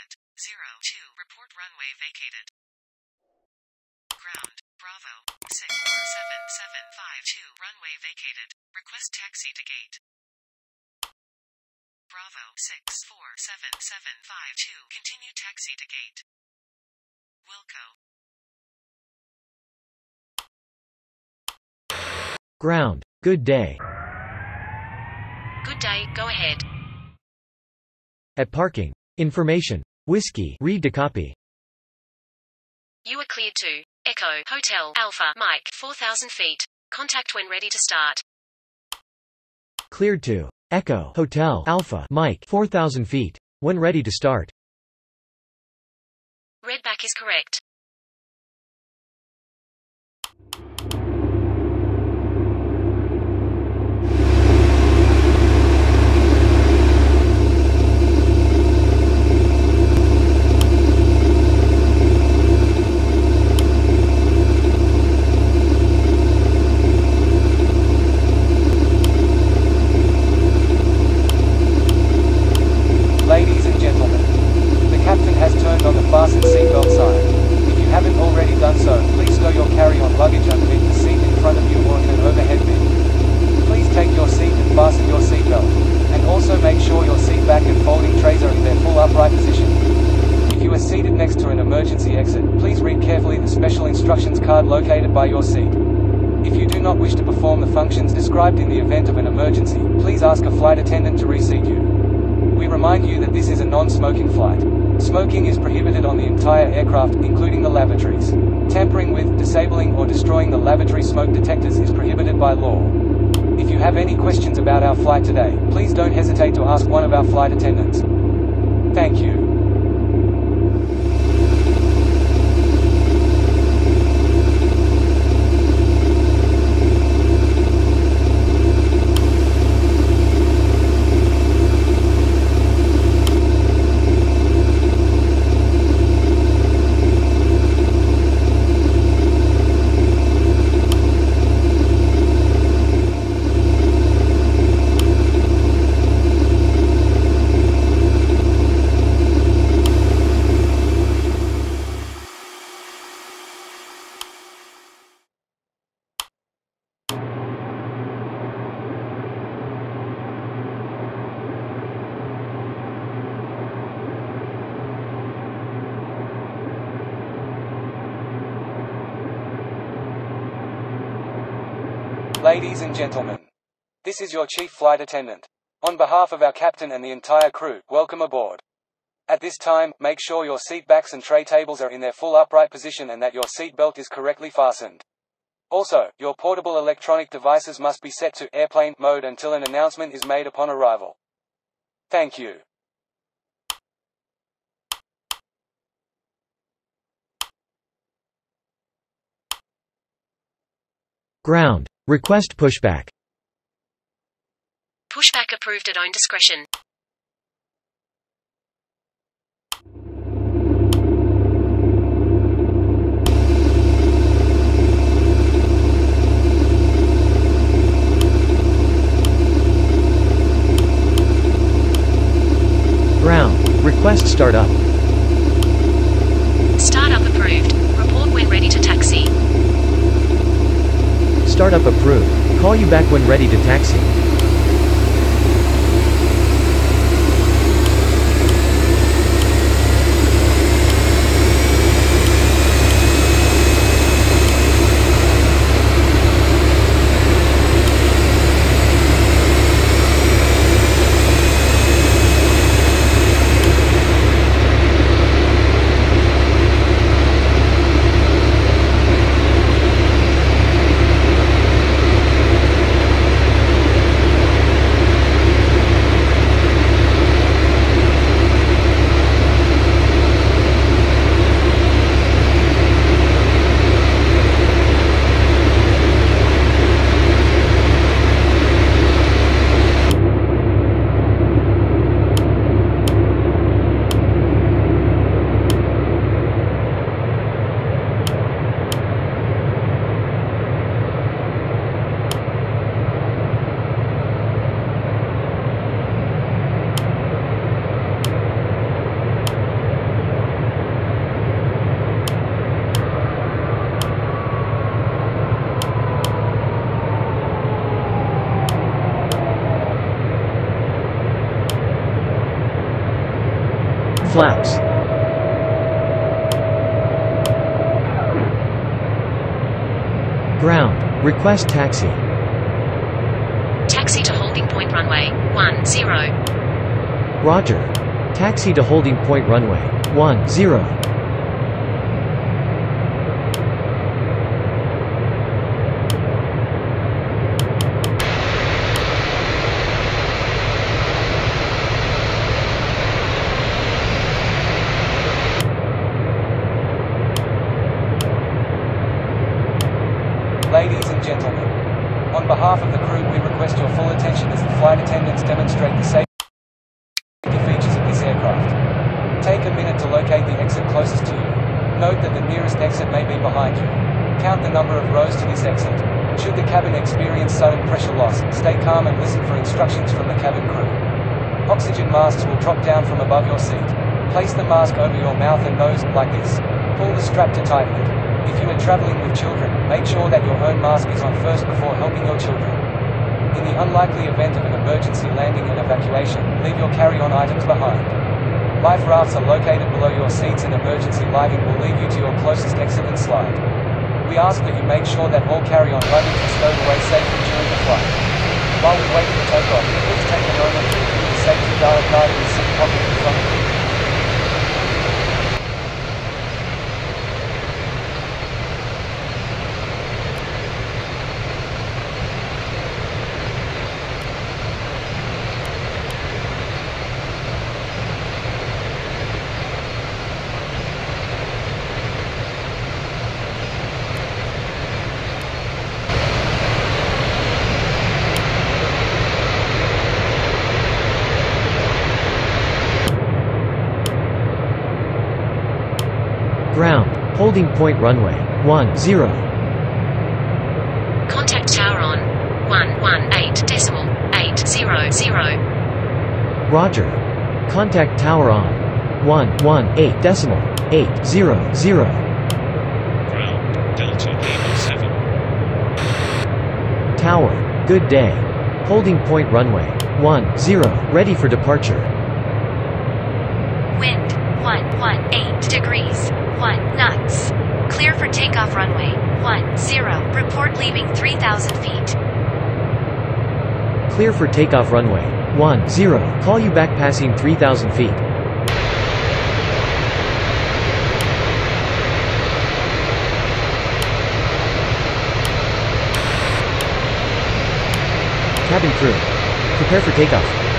Set. 02. Report runway vacated. Ground. Bravo. 64772. Runway vacated. Request taxi to gate. Bravo. 64772. Continue taxi to gate. Wilco. Ground. Good day. Good day, go ahead. At parking. Information. Whiskey. Read to copy. You are cleared to Echo Hotel Alpha Mike 4000 feet. Contact when ready to start. Cleared to Echo Hotel Alpha Mike 4000 feet. When ready to start. Readback is correct. Ladies and gentlemen, the captain has turned on the fasten seatbelt sign. If you haven't already done so, please stow your carry-on luggage underneath the seat in front of you or in an overhead bin. Please take your seat and fasten your seatbelt. And also make sure your seat back and folding trays are in their full upright position. If you are seated next to an emergency exit, please read carefully the special instructions card located by your seat. If you do not wish to perform the functions described in the event of an emergency, please ask a flight attendant to reseat you. We remind you that this is a non-smoking flight. Smoking is prohibited on the entire aircraft, including the lavatories. Tampering with, disabling or destroying the lavatory smoke detectors is prohibited by law. If you have any questions about our flight today, please don't hesitate to ask one of our flight attendants. Thank you. Ladies and gentlemen, this is your chief flight attendant. On behalf of our captain and the entire crew, welcome aboard. At this time, make sure your seat backs and tray tables are in their full upright position and that your seat belt is correctly fastened. Also, your portable electronic devices must be set to airplane mode until an announcement is made upon arrival. Thank you. Ground. Request pushback. Pushback approved at own discretion. Ground. Request startup. Startup approved. Report when ready to taxi. Startup approved. Call you back when ready to taxi. Request taxi. Taxi to holding point runway 10. Roger. Taxi to holding point runway 10. Ladies and gentlemen, on behalf of the crew, we request your full attention as the flight attendants demonstrate the safety features of this aircraft. Take a minute to locate the exit closest to you. Note that the nearest exit may be behind you. Count the number of rows to this exit. Should the cabin experience sudden pressure loss, stay calm and listen for instructions from the cabin crew. Oxygen masks will drop down from above your seat. Place the mask over your mouth and nose, like this. Pull the strap to tighten it. If you are traveling with children, make sure that your own mask is on first before helping your children. In the unlikely event of an emergency landing and evacuation, leave your carry-on items behind. Life rafts are located below your seats and emergency lighting will lead you to your closest exit and slide. We ask that you make sure that all carry-on luggage is stowed away safely during the flight. While we wait for takeoff, please take a moment to review the safety dial card in the seat pocket in front of you. Ground. Holding point runway 10. Contact tower on 118 decimal 800. Roger. Contact tower on 118 decimal 800. Ground, Delta Lima 7. Tower. Good day. Holding point runway 10. Ready for departure. Wind 118 degrees 1 knots. Clear for takeoff runway 10. Report leaving 3,000 feet. Clear for takeoff runway 10. Call you back passing 3,000 feet. Cabin crew. Prepare for takeoff.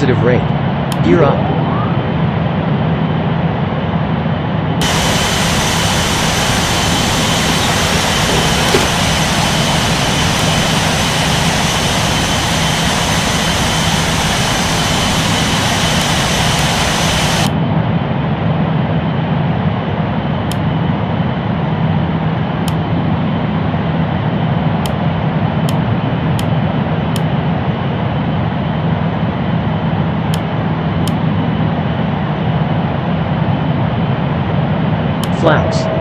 Positive rate. Gear up. Flaps.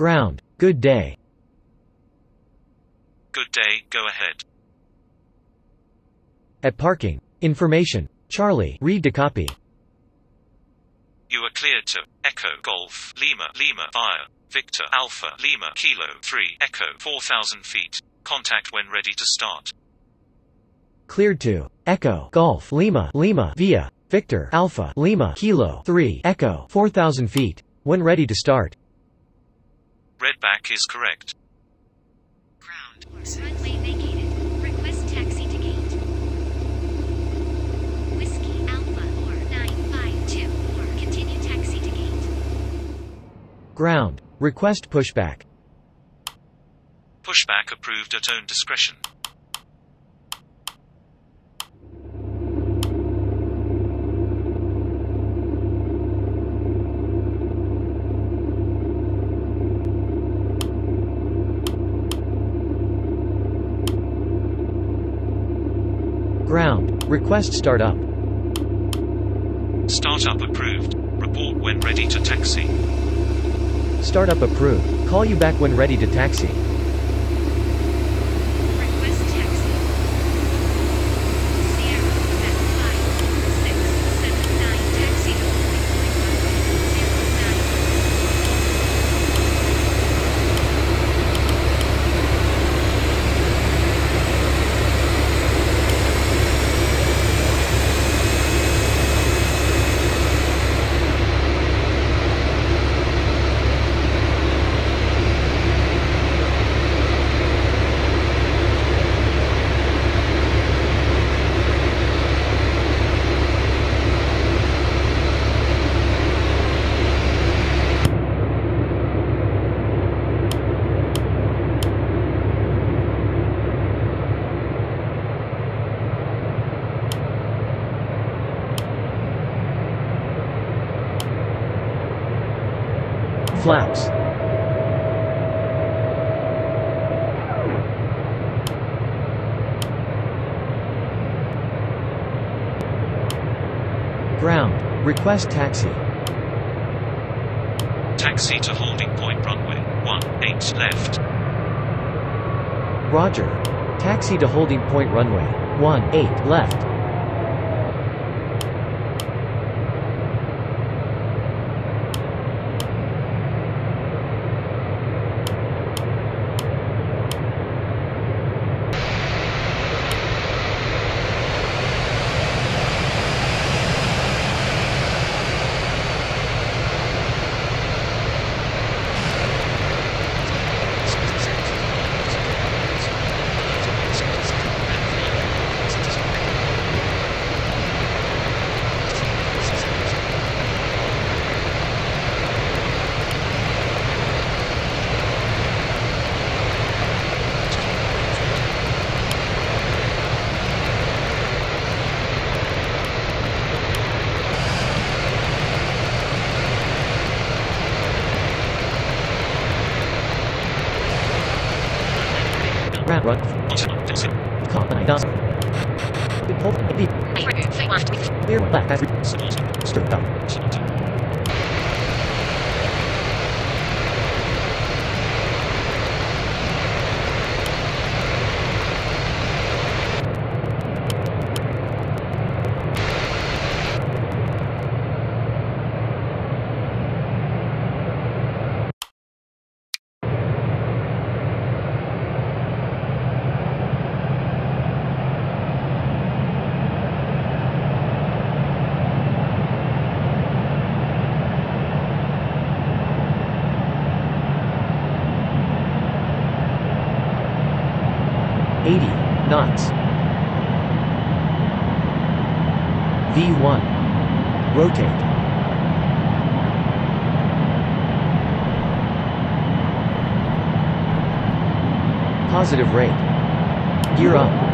Ground. Good day. Good day, go ahead. At parking. Information. Charlie. Read to copy. You are cleared to Echo Golf Lima Lima via Victor Alpha Lima Kilo 3 Echo 4000 feet. Contact when ready to start. Cleared to Echo Golf Lima Lima via Victor Alpha Lima Kilo 3 Echo 4000 feet. When ready to start. Readback is correct. Ground. Runway vacated. Request taxi to gate. Whiskey Alpha or 952 or continue taxi to gate. Ground. Request pushback. Pushback approved at own discretion. Ground. Request startup. Startup approved. Report when ready to taxi. Startup approved. Call you back when ready to taxi. Request taxi. Sierra at 5679 taxi to holding point runway 09. Flaps. Ground. Request taxi. Taxi to holding point runway 18 left. Roger. Taxi to holding point runway. 18 left. Pull. Deep. Clear left. Snort. Straight up. V1. Rotate. Positive rate. Gear up.